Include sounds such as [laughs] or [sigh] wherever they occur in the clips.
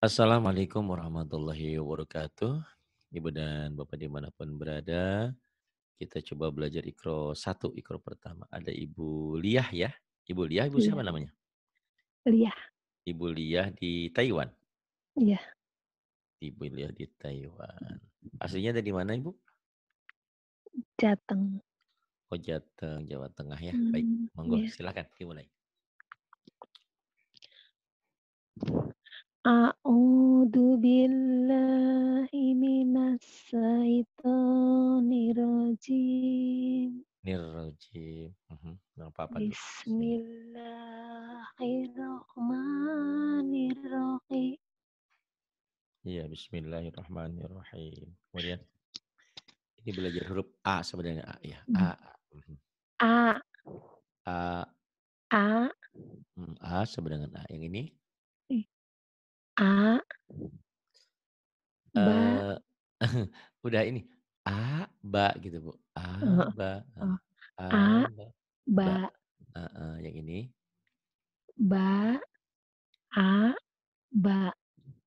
Assalamualaikum warahmatullahi wabarakatuh. Ibu dan Bapak di mana pun berada, kita coba belajar Iqra 1, Iqra pertama. Ada Ibu Liah ya. Ibu Liah, Ibu Iya. siapa namanya? Liah. Ibu Liah di Taiwan? Iya. Ibu Liah di Taiwan. Aslinya dari mana Ibu? Jateng. Oh Jateng, Jawa Tengah ya. Baik, Hmm, monggo iya. silakan dimulai. A'udzu billahi minas syaitonir rajim. Nirrajim. Mhm, apa-apa dulu. Bismillahirrahmanirrahim. Iya, bismillahirrahmanirrahim. Kemudian ini belajar huruf A dengan A ya. A. Mhm. A. A. A. Hmm, A sama dengan A. Yang ini? A. Ba. Eee, [laughs] udah ini, A, ba gitu, Bu. A, Heeh. ba, Oh. A, A, ba, ba. ba. Heeh, yang ini? Ba. A, ba.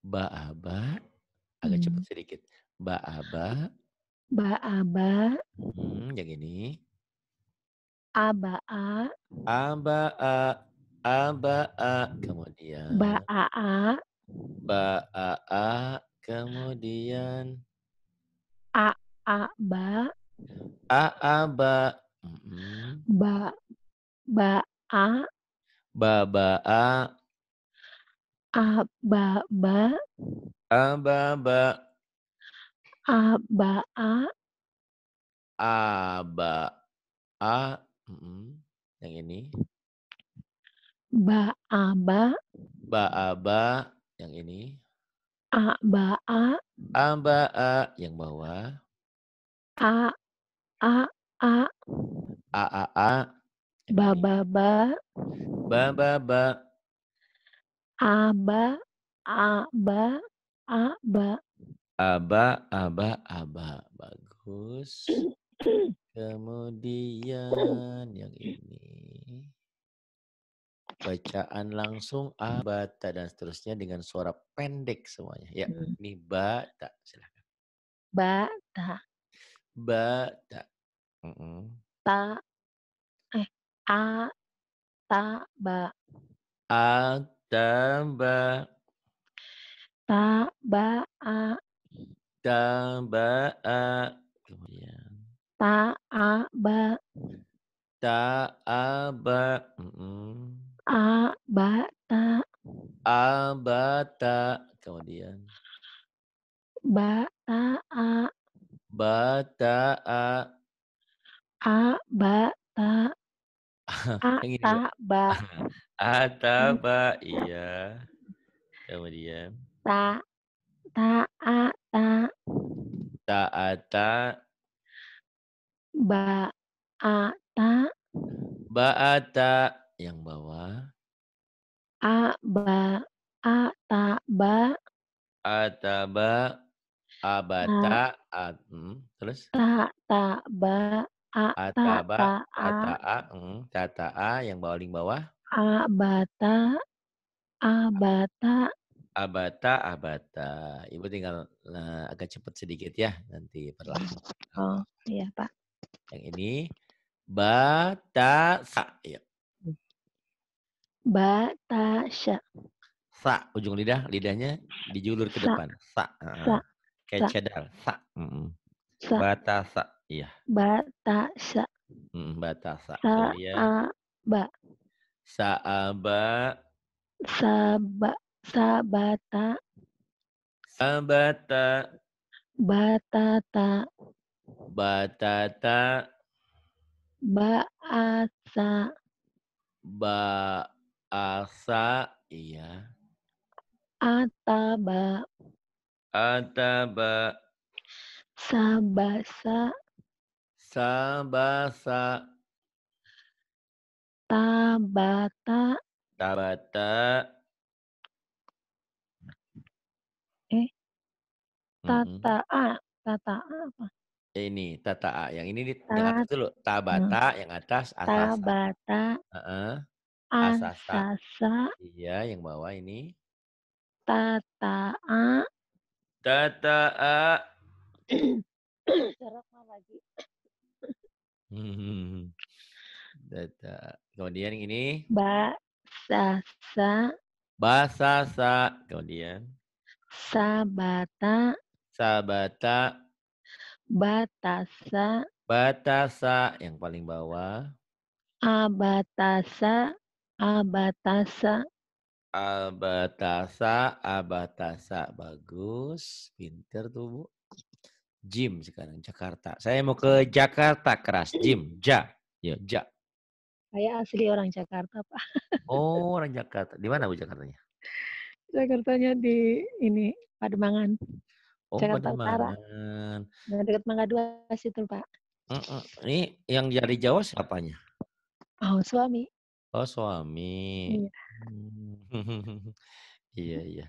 Ba, a, ba. Agak Hmm. cepat sedikit. Ba, a, ba. Ba, a, ba. Mhm, yang ini? A, ba, a. A, ba, a. A, ba, a. Ba, Kemudian? a, a. Ba, a, a. Kemudian? A, a, ba. A, a, ba. Ba, ba, a. Ba, ba, a. A, ba, ba. A, ba, ba. A, ba, a. A, ba, a. Yang ini? Ba, a, ba. Ba, a, ba. Yang ini? A, ba, a. A, ba, a. Yang bawah? A, a, a. A, a, a. Ba, ba, ba. Ba, ba, ba. A, ba. A, ba. A, ba. A, ba, a, ba, a, ba. Bagus. [clears throat] Kemudian yang ini? Bacaan langsung a, ba, ta, dan seterusnya dengan suara pendek semuanya. Ya, Hmm. ini ba, ta. Silakan. Ba, ta. Ba, ta. Mhm. Ta. Eh, a, ta, ba. A, ta, ba. Ta, ba, a. Ta, ba, a. Kemudian? Ta, a, ba. Ta, a, ba. Mhm. A, ba, ta. A, ba, ta. Kemudian? Ba, ta, a. Ba, ta, a. A, ba, ta. [laughs] A, ta, ba. [laughs] A, ta, Hmm. ba. Iya. Kemudian? Ta. Ta, a, ta. Ta, Yang bawah? A, ba. A, ta, ba. A, ta, ba. A, ba, Ta. ta. A mhm, terus? Ta, ta, ba. A, ta, ta, A, ta, a. a. Mhm. Ta, ta, a. Yang bawah? A, ba, ta. A, ba, ta. A, ba, ta, a, ba, ta. Ibu tinggal, eee, agak cepat sedikit ya, nanti perlahan. Oh, iya, Pak. Yang ini? Ba, ta, sa. Iya. Ba, ta, sya. Sa, ujung lidah, lidahnya dijulur ke Sa. depan. Sa. Sa. Kayak Sa. cedal. Sa, mhm. Sa. Batasa, iya. Ba, ta, sya. Batasa. Sa, Kemudian? a, ba. Sa, a, ba. Sa, ba. Sa, ba, ta. Sa, ba, ta. Ba, ta, ta. Batata. Ba, a, sa. Ba, a, sa. Iya. A, ta, ba. A, ta, ba. Sa, ba, sa. Sa, ba, sa. Ta, ba, ta. Ta, ba, ta. Eh. Ta, Mhm. ta, a. Ta, ta, a apa? Ini, ta, ta, a. Yang ini di yang atas dulu. Ta, ba, Hmm. ta. Yang atas, Ta, asasa. ba, ta. Heeh. Asasa. sa, sa. Iya, yang bawah ini? Tata'a. Tata'a. [clears throat] Serapnya lagi. [laughs] Tata. Kemudian yang ini? Basasa. Basasa. Kemudian? Sabata. Sabata. Batasa. Batasa yang paling bawah. Abatasa. Abatasa. Abatasa, abatasa. Bagus. Pinter tuh, Bu. Jim sekarang Jakarta. Saya mau ke Jakarta keras. Jim, Ja. Ya, Ja. Saya asli orang Jakarta, Pak. Oh, orang Jakarta. Di mana Bu Jakartanya? Jakartanya di ini Pademangan. Oh, Jakarta Utara. Pademangan. Nah, dekat Mangga Dua situ, Pak. Mm -mm. Ini yang dari Jawa siapanya? Oh, suami. Oh, suami. Iya. Hmm. [laughs] iya, iya.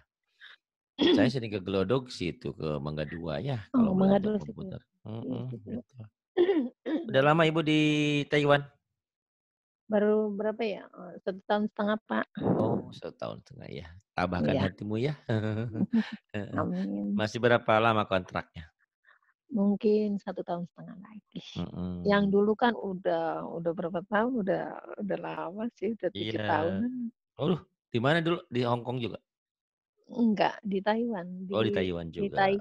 Saya [clears throat] sering ke Glodok situ, ke Mangga Dua ya, Oh, kalau Mangga Dua situ. komputer. Iya, Mhm, situ. gitu. Udah [clears throat] lama Ibu di Taiwan? Baru berapa ya? Eee, 1 tahun setengah, Pak. Oh, 1 tahun setengah ya. Tabahkan Iya. hatimu ya. [laughs] [laughs] Heeh. Amin. Masih berapa lama kontraknya? Mungkin 1 tahun setengah lagi. Yang Mhm. dulu kan udah udah berapa tahun, udah udah lama sih, udah 7 Iya. tahunan. Waduh, di mana dulu? Di Hong Kong juga? Enggak, di Taiwan, Oh, di di Taiwan di juga. Tai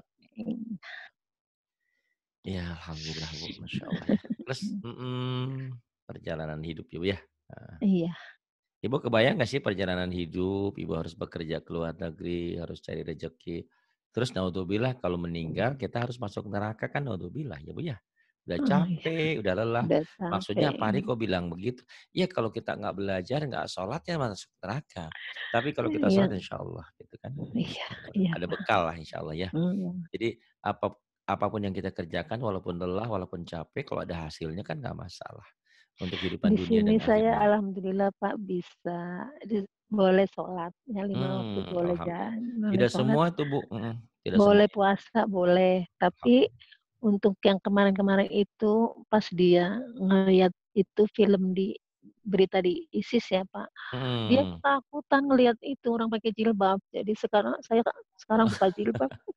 Ya, alhamdulillah Bu, masya Allah ya. Terus, [laughs] mhm, perjalanan hidup ya Bu ya. Heeh. Iya. Ibu kebayang nggak sih perjalanan hidup, Ibu harus bekerja ke luar negeri, harus cari rezeki. Terus naudzubillah kalau meninggal kita harus masuk neraka kan naudzubillah ya Bu ya. Udah Oh, iya. capek, udah lelah. Udah Maksudnya capek. Pak Hari kok bilang begitu? Ya kalau kita nggak belajar, nggak sholat ya masuk neraka. Tapi kalau kita Iya. sholat insya Allah gitu kan. Iya iya, Ada bekal lah insya Allah ya. Mhm. Jadi apa apa pun yang kita kerjakan walaupun lelah, walaupun capek, kalau ada hasilnya kan nggak masalah. Untuk kehidupan Di dunia sini dan saya akhirnya. alhamdulillah Pak bisa di boleh sholat, ya 5 waktu Mmm, boleh alhamdulillah. jan boleh Tidak sholat. semua tuh Bu, mhm, tidak semua. Boleh puasa, boleh. Tapi untuk yang kemarin-kemarin itu pas dia ngelihat itu film di berita di ISIS ya, Pak. Dia Mhm. ketakutan ngelihat itu orang pakai jilbab. Jadi sekarang saya sekarang buka jilbab. [laughs]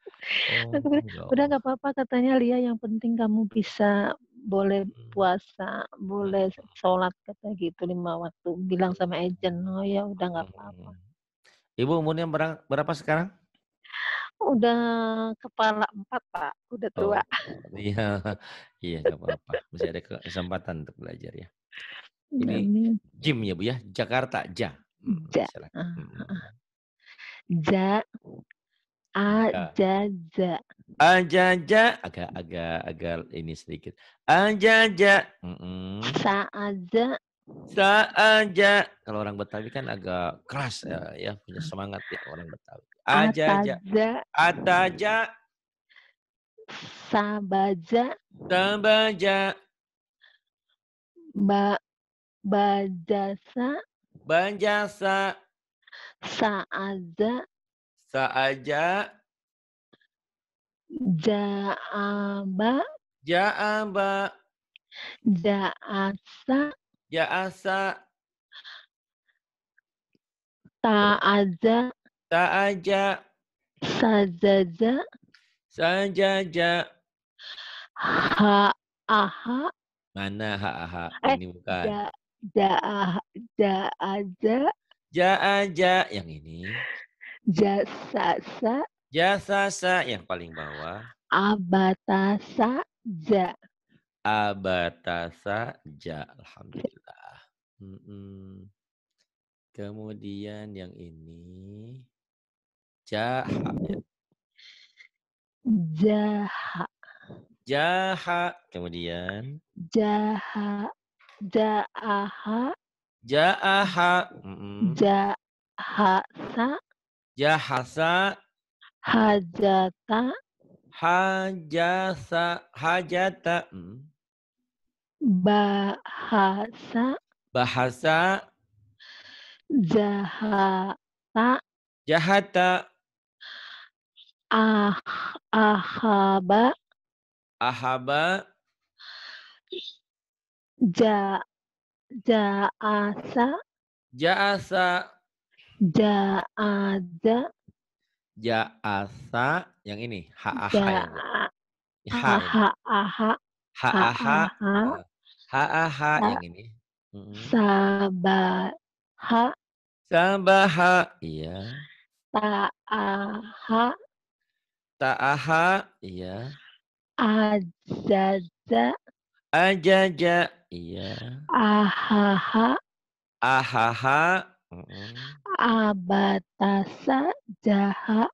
Oh, [laughs] ya "Udah nggak apa-apa," katanya, "Lia, yang penting kamu bisa boleh Mhm. puasa, boleh Mhm. sholat," kata gitu 5 waktu. Bilang sama agen, "Oh ya udah nggak apa-apa." Mhm. Ibu umurnya bera berapa sekarang? Udah kepala 4, Pak, udah tua. Oh, [laughs] iya. Iya, nggak apa-apa. Masih ada ke kesempatan untuk belajar ya. Ini. Jim ya Bu ya? Jakarta, Ja. Ja, silakan. ah, Mhm. heeh. Ja, a, ja, ja. Ajaja agak agak agak ini sedikit. Ajaja, mhm. Saaja. Saaja. Kalau orang Betawi kan agak keras ya, ya punya semangat ya orang Betawi. Ajaja. Ataja. Sabaja. Sabaja. Ba bajasa. Banjasa. Saaja. Saaja. Jaaba. Jaaba. Jaasa. Jaasa. Taaja. Taaja. Sajaja. Sajaja. Ha aha. Mana ha ha? Eh, Ini bukan. ja jaa jaaja. Jaaja yang ini. Jasasa. Jasasa yang paling bawah. Abatasa. Ja. Abatasa ja. Alhamdulillah. Kemudian yang ini. Jaha. Jaha. Jaha. Kemudian. Jaha. Jaaha. Jaaha. Mhm. Jahasa. Jahasa. Hajata. Hajasa. Hajata. Mhm. Bahasa. Bahasa. Jahata. Jahata. Ah ahaba. Ahaba. Ja jaasa. Jaasa. Jaaja. Ja'asa yang ini. Ha aha-aha, Ha-ah, ha-aha, heeh. Ha-ah sa yang ini. Sabaha, Sabaha, iya. ta'aha, Ta'aha, iya. ajaza, Ajaja, iya. ahaha, Ahaha. Abatasa, jaha,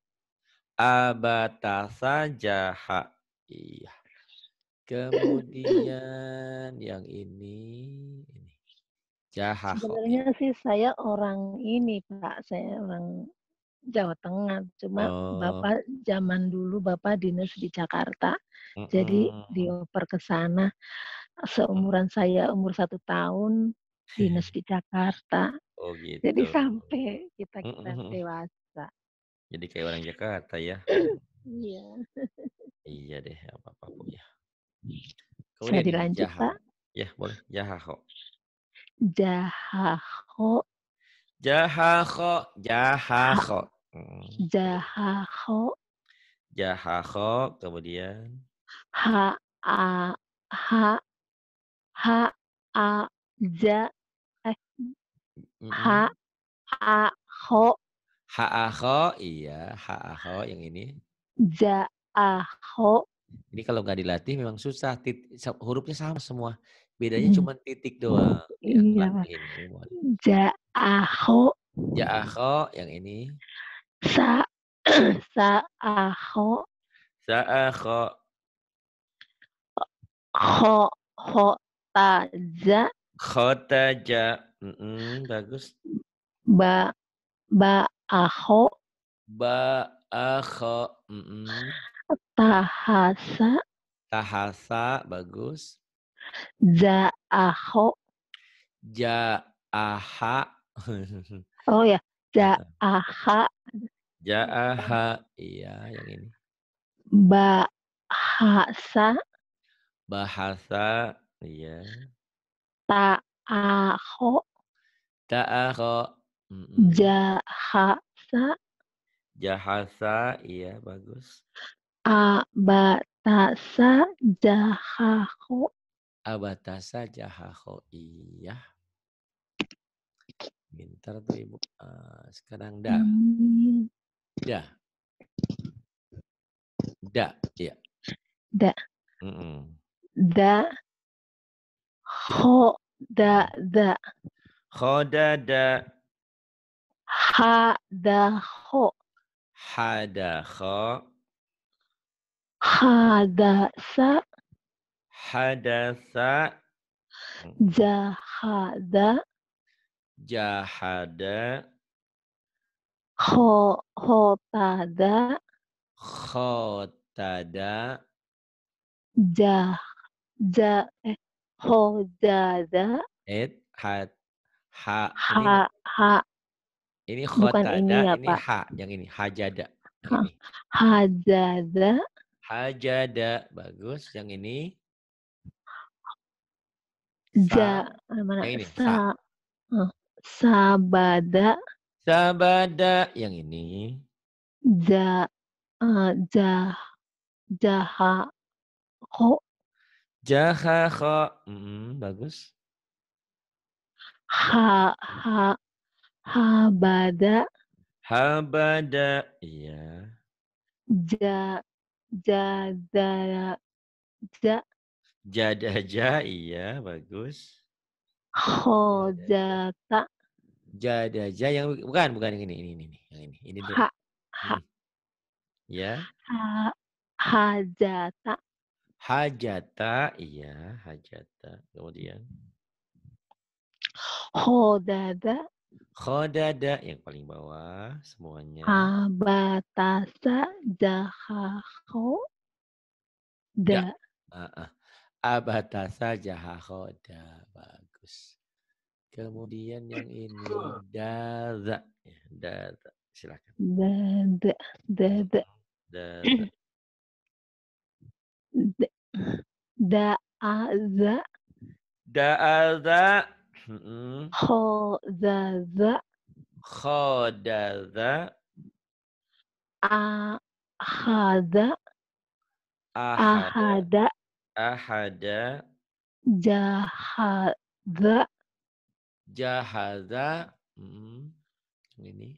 Abatasa, jaha, iya. Kemudian yang ini, ini. Jahaho, ya. Sebenarnya sih saya orang ini, Pak, saya orang Jawa Tengah, cuma Oh. bapak zaman dulu bapak dinas di Jakarta, jadi Mhm. dioper ke sana. Seumuran saya umur 1 tahun, dinas [laughs] di Jakarta. Oh Jadi gitu. sampai Mhm kita-kita mhm. dewasa. Jadi kayak orang Jakarta ya. Iya. Iya deh, apa-apa Bu ya. Saya Kemudian ini dilanjut, jaha. Pak. Ya boleh, jahaho. Jahaho, Jahaho, ha jahaho. Mhm, betul. jahaho, Jahaho, kemudian ha a ha ha a ja ha Mhm. a ho, Ha'aho, iya, ha'aho yang ini. ja'aho. Ini kalau nggak dilatih memang susah, tit sa hurufnya sama semua. Bedanya Mmm. cuma titik doang, ya Iya, Pak. latihin ini boleh. Ja'aho, Ja'aho yang ini. sa [clears throat] sa'aho, Sa'aho. kho khotaja, Khotaja, bagus. ba ba'aho, Ba'akho, mhm. tahasa, Tahasa, bagus. ja'aho. Ja'aha. [laughs] Oh ya, Heeh. ja'aha, Ja'aha, iya yang ini. bahasa, Bahasa, iya. ta'aho, Ta'aho, mhm. jahasa, Jahasa, iya bagus. abatasa, jahaho. Abatasa, jahaho, iya. Pintar tuh Ibu. Eee, sekarang da. Mmm. Da. Da, iya. Da. Mhm. Da. Kho, da da. Khodada. Hadaho. Hadakho. Hadasa, Hadasa. Jahada, Jahada. kho khotada, Khotada. jah ja eh, khojada, It, had, ha, ini ha ha ini bukan ini khotada, ya, ini Pak. ha, yang ini, hajada, Ha ini. hajada, Hajada, bagus. Yang ini ja sa, eh, mana? yang ini, sa. Sa eh, sabada, Sabada, yang ini. ja eh, jah jaha kho Jahakho, mhm, bagus. Ha ha habada, Habada, iya. ja jadara, ja Jadaja, iya, bagus. Khojata, Jadaja yang bukan, bukan yang ini, ini, ini, ini, yang ini, ini dulu. ha ha. Ya. ha hajata, Hajata, iya, hajata. Kemudian khodada, khodada yang paling bawah semuanya. abatasa, jahaho, Da. da. Heeh. Abatasa jahakhoda, bagus. Kemudian yang ini daza, ya, daza. Silakan. Dada, dada, Daza. da Da'aza, mhm. Khozaza, Khodaza, ahada Ahada. ahada Ahada. jahada Jahada. Mm, ini.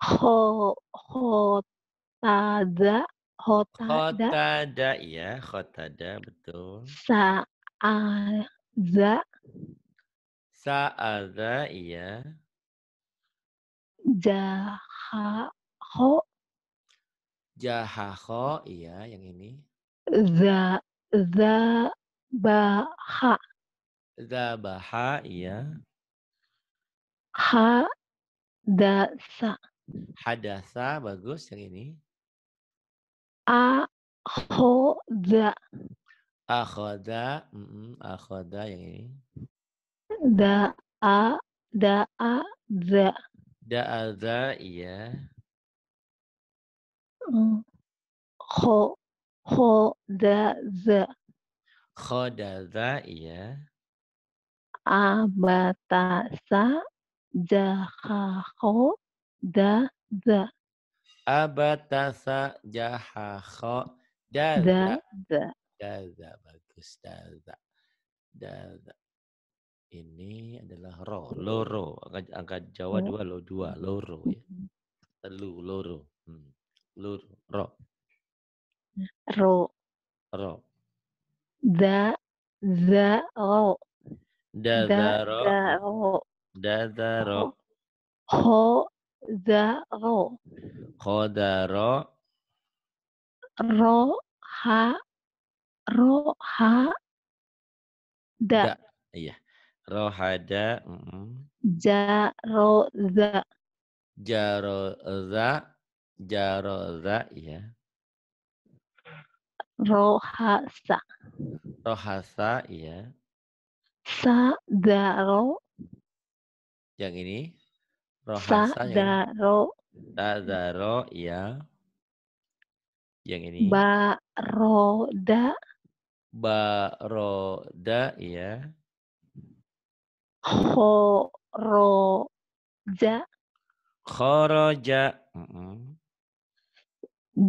kho khotada khotada Khotada. Ya, khotada. Betul. sa'aza Sa'adha. Iya. jahaho Jahaho. Iya, yang ini. za zabaha Zabaha. Iya. hadasa Hadasa. Bagus. Yang ini. akhoda Akhoda. Mm, akhoda. Yang ini. Da'a da'a za Da'adha. Iya. mm, kho khodaza Khodadha. Iya. abatasa jahaho daza Abatasa. Jahaho. Daza. daza Daza. Bagus. Daza. Daza. Ini adalah ro. Loro. Angka, angka Jawa Ro. dua, lo dua. Loro. Ya. Telu. Loro. Hmm. Loro. Ro. ro Ro. da za ro da Dazaro. za ro Dazaro. ho za ro Khodaro. ro ha ro ha da Da. Iya. Rohada. Mm. ja ro za Jaroza. Jaroza. Ro ha sa Rohasa. Iya. sa da ro Yang ini. sa Rohasa. Yang ini. da ro Tazaro. Iya. Yang ini. ba ro da Baroda. Iya. Ho ro ja Khoroja. Mm.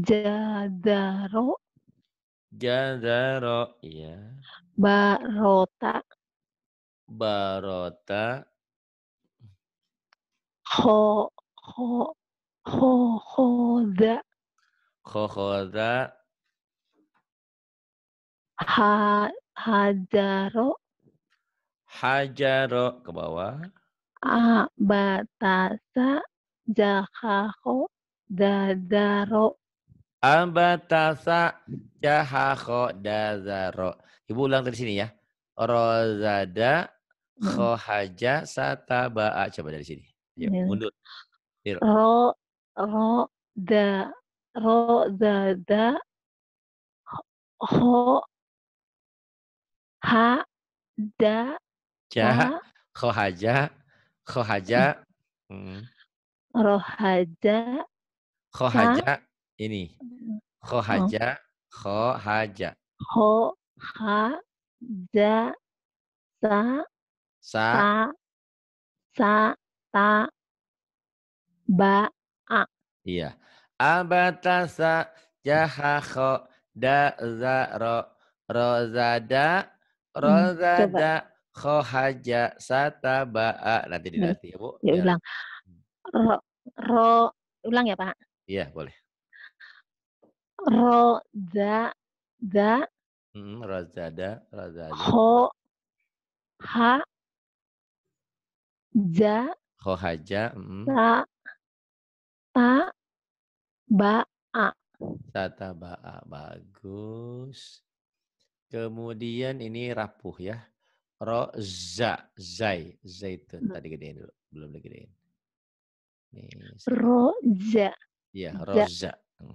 ja da ro Jazaro. Iya. ba ro ta Barota. ho ho ho ho da Khokhoda. ha hajaro Hajaro. Ke bawah. abatasa jahaho dadaro Ambatasa jahakho dazaro. Ibu ulang dari sini ya. Rozada Mm. khohaja sataba'a. Coba dari sini. Yuk, Ya. mundur. Yuk. ro ro da ro da da ho ha da Ja, ha khohaja, khohaja. Hmm. rohaja Khohaja. Ini. oh, Khohaja, khohaja. ho ha ja sa Sa, sa ta ba iya. Abatasa jahakho dazaro. Rozada, Hmm, rozada, khohaja, sataba'a. Nanti Hmm, dilatih ya, Bu. ya Biar- ulang ro ro ulang ya pak Iya, boleh. ro za za Hmm, rozada, rozada. ho ha ja Khohaja, hmm, sa ta ba sataba'a. Bagus. Kemudian ini rapuh ya. Roza, zai, zaitun. Hmm. Tadi gedein dulu, belum digedein. Nih, ro ja Iya, Ja. roza.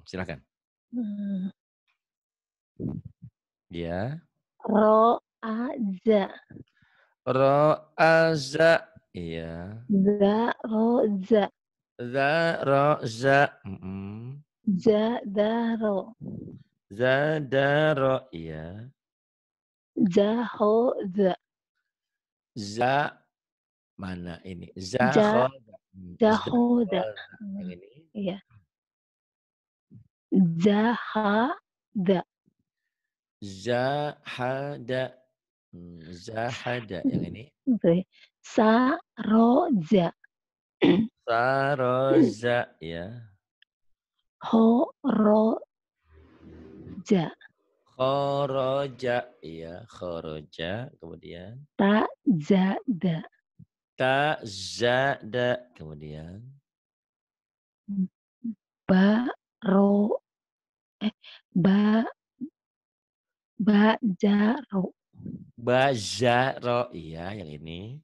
Silakan. Hmm, Ya. ro a ja Ro'aza. Iya. za ro za Za, roza. Mm-mm. ja da ro Za. Iya. ja ho za mana ini? Za, Ja- khoda. Hmm, ho da khoda. Yang ini. iya Zahada. Zahada. Hmm, zahada yang ini. Oke. Saroja. Saroza ya. Horoja. Khoroja iya, khoroja kemudian Ta'zada. Ta'zada kemudian Baro eh ba bajaro. Bajaro iya yang ini.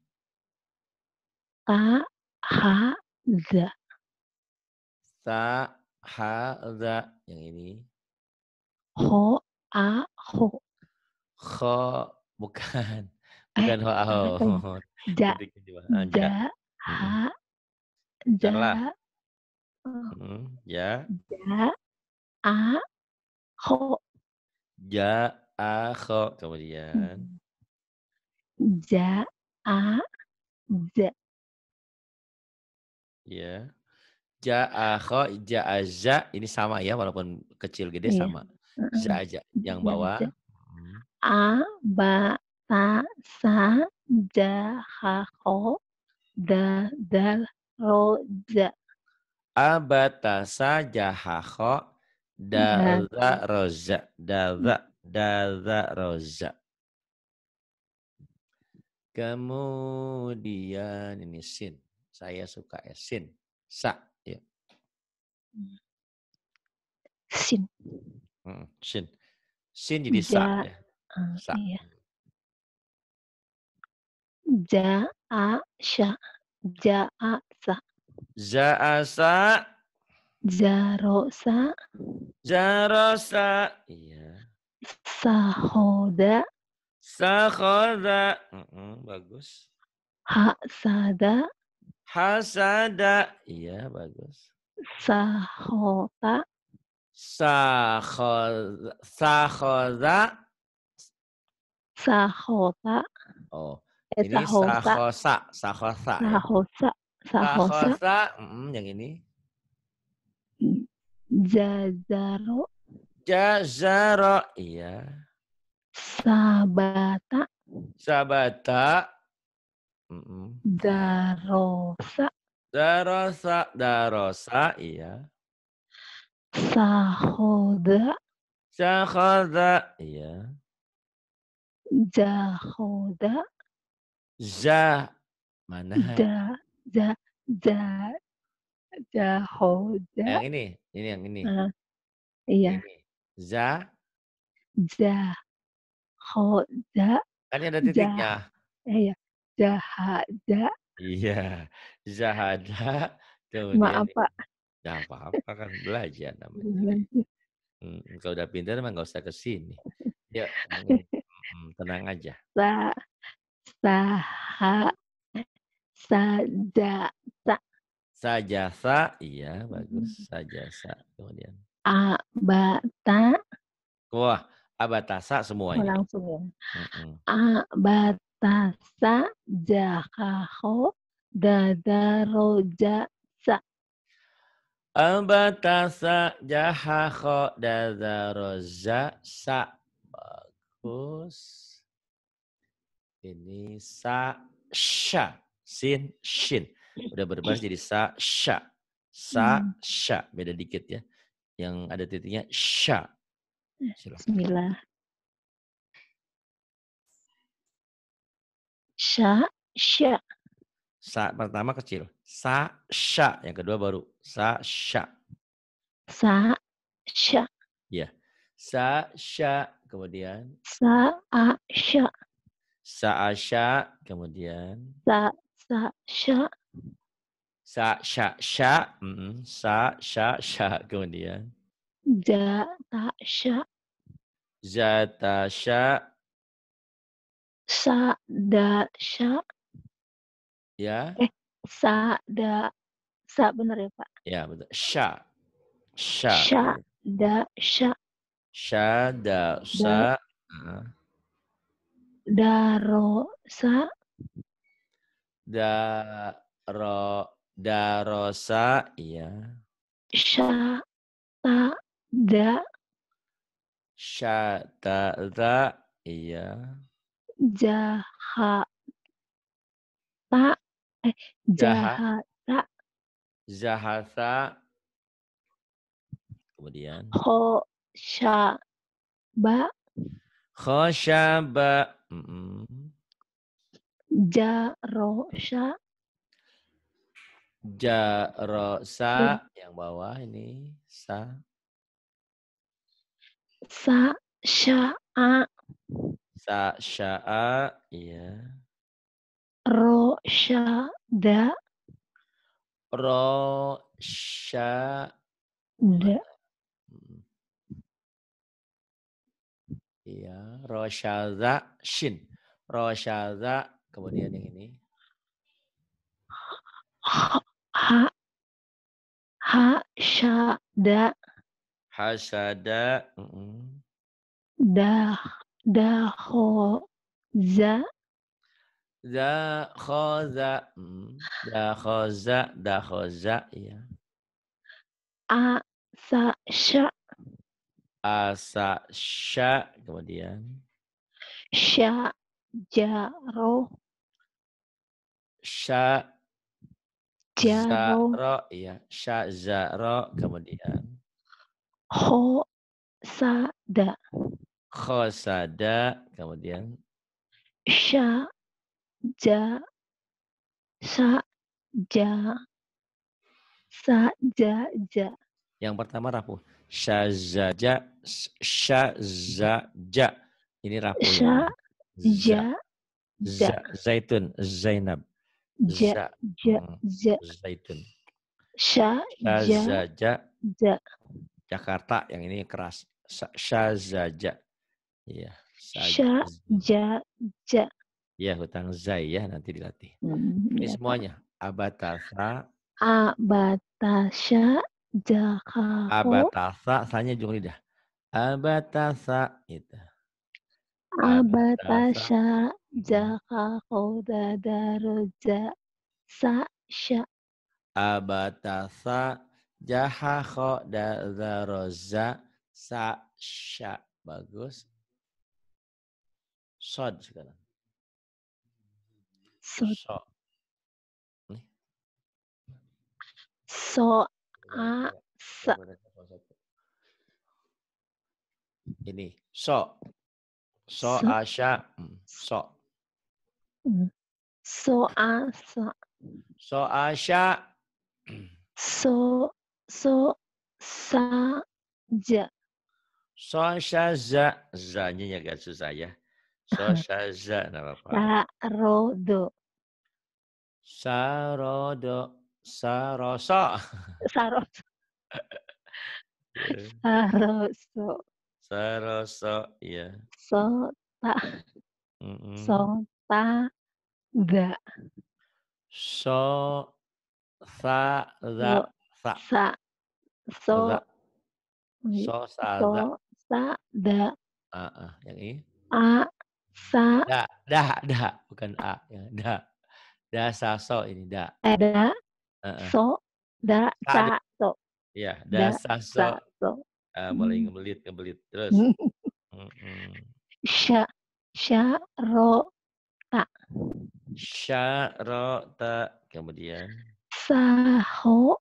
Ta ha za. Ta ha za yang ini. Ho a ho. Kho bukan. [laughs] Eh, Bukan ho a ho. Ja. Ja. Ja ha ja. Hmm, ya. Ja a ho. Ja a kho kemudian Ja a za. ya. Ja a kho, ja a za ini sama ya walaupun kecil gede Iya. sama. Za aja yang Ja, bawah. ja. Hmm. A ba ta sa ja ha ho da dal ro ja. Abatasa jahakho daza roza daza daza roza. Kemudian ini sin. Saya suka ya sin. Sa ya. Sin. Mm, sin. Sin jadi sa Ja. ya. Ah, Sa. iya. Ja a sya. Ja a sa. Zaasa Jarosa jarosa. Iya. sahoda Sakhoda. Mm-mm, bagus. hasada Hasada. Iya, bagus. sahota Sakhoda. sahota Oh, eh, ini sahosa sahosa. Sahosa. ya. sahosa sahosa Sahosa. mm, yang ini. jazaro Jazaro. Iya. sabata Sabata. Mm-mm. darosa Darosa. Darosa. Iya. Sahoda Sakhoda. Iya. jahoda Za. Mana? ja ja ja jahoda Yang ini. Ini yang ini. Iya Ini. Za. jahoda Kan ini ada titiknya. iya jahada Iya. Zahada. Kemudian. maaf pak Nah, apa-apa kan belajar namanya. Hmm, kalau udah pintar emang nggak usah ke sini. Ngomongin. Hmm, tenang aja. sa saha saja Sajasa, iya bagus. Sajasa. Kemudian, abata wah, abatasa semuanya. langsung ya Mm-mm. abatasa jakaho dadaroja Abatasa jahakho dadaroza sa. Bagus. Ini sa sha. Sin, shin. Udah berbaris jadi sa sha. Sa Hmm. sha. Beda dikit ya. Yang ada titiknya sha. Silakan. Bismillah sya sya Sa pertama kecil. Sa sha. Yang kedua baru sa sha. sa sya Sa sha. Kemudian sa a sya sa sha. Kemudian sa sa sya sa sha sha. Mm-mm. Sa sha sha. Kemudian ja ta sya zata sha. Da Ya. sa da sa benar ya pak Ya betul. Sha. Sha. Sha. da sya Sha da sa. Ah. daro sa Da ro darosa. Iya. sya ta da, Sya, ta, za. Iya. jaha, ta, eh, Jaha. jahata, Zahasa. Kemudian. ho, sya, ba, Khosyaba. Mm-mm. jarosha, Jarosa. Yang bawah ini. Sa. sa, sya'a, Sa, sya'a. Iya. Ro, syada, Ro, sya. da, Mm. Iya. Rosyaza. Shin. Rosyaza. Kemudian yang ini. ha, ha, ha, syada, Hasada. Mm-mm. dah, daho, za, Da khoza. Mm. Da khoza. Da khoza. Iya. a, sa, sya, Asa sya. Kemudian. sya, jaro, Sya. jaro, Zaro. Iya. Sya zaro. Kemudian. ho, sada, Khosada. Kemudian. sya, ja, sa, ja, sa, ja, ja, Yang pertama rapuh. Syazaja. Syazaja. Ini rapuh. Sya, ya. ja, Za. ja, Zaitun. Zainab. ja, ja, Mm. ja, Zaitun. sya, ja, Syazaja. ja, Jakarta. Yang ini keras. Syazaja. Iya. sya, Iya, hutang zai ya nanti dilatih. Hmm, Ini ya, semuanya. Abatasa, Abatasya, jakaho, abatasa, sanya ujung lidah. Abatasa, itu. abatasya, jakaho, dadaroja, sa, sya, Abatasa, jahaho, dazaroza, sa, sya. Bagus. Sod sekarang. So, So. so, a, sa, Ini. So. So, So. asya. So. so, a, sa, So, asya. so, so, sa, ja, So, syaza. Zanya agak susah ya. So, syaza. Nggak apa-apa. sarodo, Sarodo. Saroso. [laughs] saroso, saroso, Saroso. Iya. so, Mm-mm. so, ta, da, So. Sa. Za. Sa. sa, so. So. Sa. So, sa, da, Ah, ah. Yang ini. a, sa, Da. Da. Da. Bukan A. Ya. Da. Da. Sa. So. Ini. Da. ada, Ah, ah. so, da, Sa, so, Iya. Da. Da, Sa. So. sa, so, Ah, mulai Hmm. ngebelit. Ngebelit. Terus. Mm-mm. sya, sya, ro, Syarota. Kemudian. saho,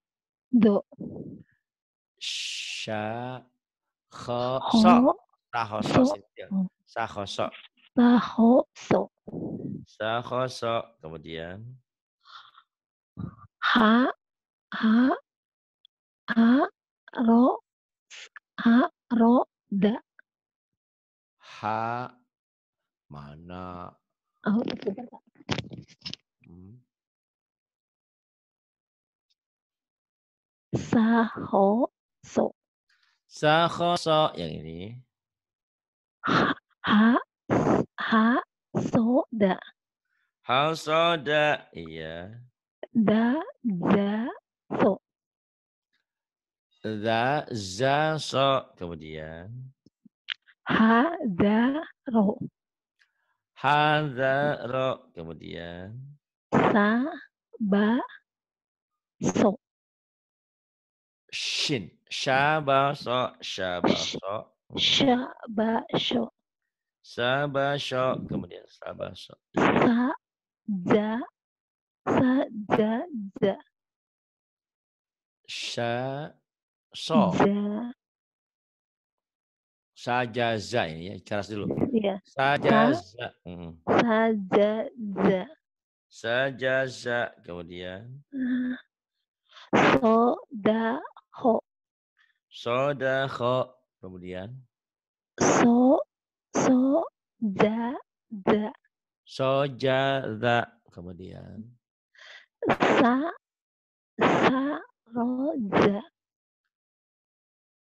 do, Sya. Khoso. ho, Sahoso. so. Oh. Sahoso. saho, so, Sahoso. Kemudian. ha, ha, ha, ro, ha, ro, da, Ha. Mana. oh, sebentar, Pak. Hmm. saho, so, Sahoso. Yang ini. ha, ha, so, da, Hasoda. Iya. da, da, so, Za. Za. So. Kemudian. ha, da, ro, Hadaro. Kemudian. sa, ba, so, Shin. Syabaso, syabaso. Syabaso. Sabaso, kemudian sabaso. Sa, za, sa, za, za. Sya, so. Za. Sajaza ini ya, keras dulu. Iya. Sajaza. Hmm. Sajaza. Sajaza, kemudian. Sodaho. Sodaho, kemudian. So, so, da, da. Sojada, kemudian. Sa, sa, roza.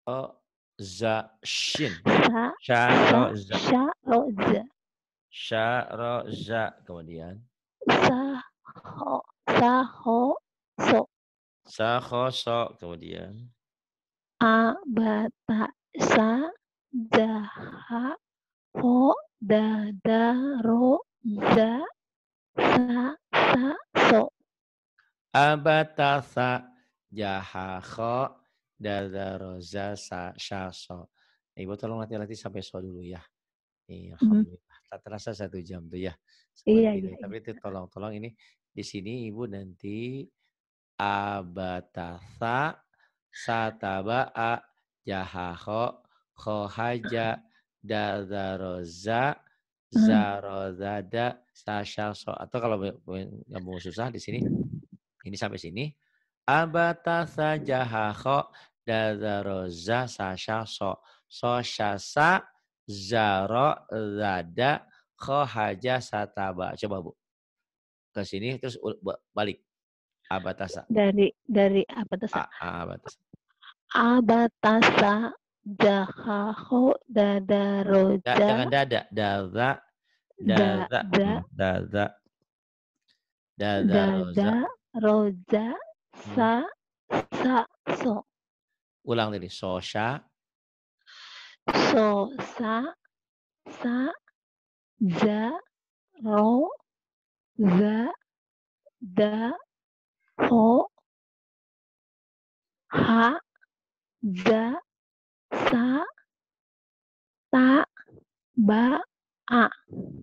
Oh, za shin. Sa, Syaroza. syaroza. Syaroza, kemudian. Saho, saho, so. Sakhoso, kemudian. Abata, sa, daha, ho, dada, ro, za, sa, sa, so. Abatasa jahakho dadaroza sa syaso. Ibu tolong latih-latih sampai so dulu ya. Iya, alhamdulillah. Tak terasa satu jam tuh ya. Iya, ini. iya, Tapi iya. itu tolong-tolong ini di sini ibu nanti abatasa sataba'a jahakho khohaja dadaroza Hmm. zarodada sasyaso atau kalau mau susah di sini. Ini sampai sini. Abatasa jahakho dadaroza sasyaso sosyasa zaro zada khohaja sataba. Coba bu. Ke sini terus balik. Abatasa Dari, dari apa tuh? A, a, abatasa Abatasa, jahaho, dada, Da, roja, jangan dada. Dada da, dada. da, hmm, dada dada roja, sa, sa, so. ulang tadi sosya So, sa, sa, ro, za, da, ho, ha, sa, ta, ba, a.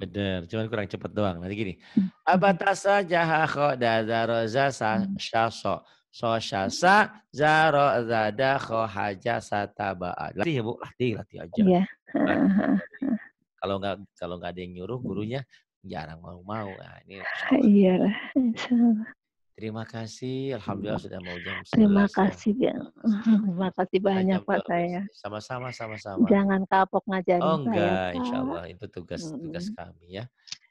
Bener, cuman kurang cepet doang. Nanti gini. Hmm. Abatasa jahakho dadaroza sa Hmm. syaso. So syasa zaro zada kho haja sataba'a. Latih ya bu, latih, latih aja. Iya. [laughs] Kalau nggak kalau nggak ada yang nyuruh gurunya jarang mau mau. Nah, ini. Iya lah, insya Allah. Terima kasih. Alhamdulillah sudah mau jam 11 Terima ya. kasih ya. Terima [laughs] kasih banyak Pak 12. saya. Sama-sama, sama-sama. Jangan kapok ngajarin Oh saya enggak, insya Pak. Allah itu tugas tugas Mm. kami ya.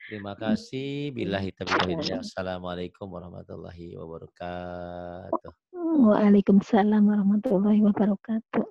Terima kasih. Wal hidayah. Iya. Assalamualaikum warahmatullahi wabarakatuh. Waalaikumsalam warahmatullahi wabarakatuh.